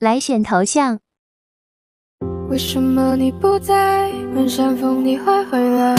来选头像。为什么你不在？满山风你会回来？